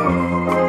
嗯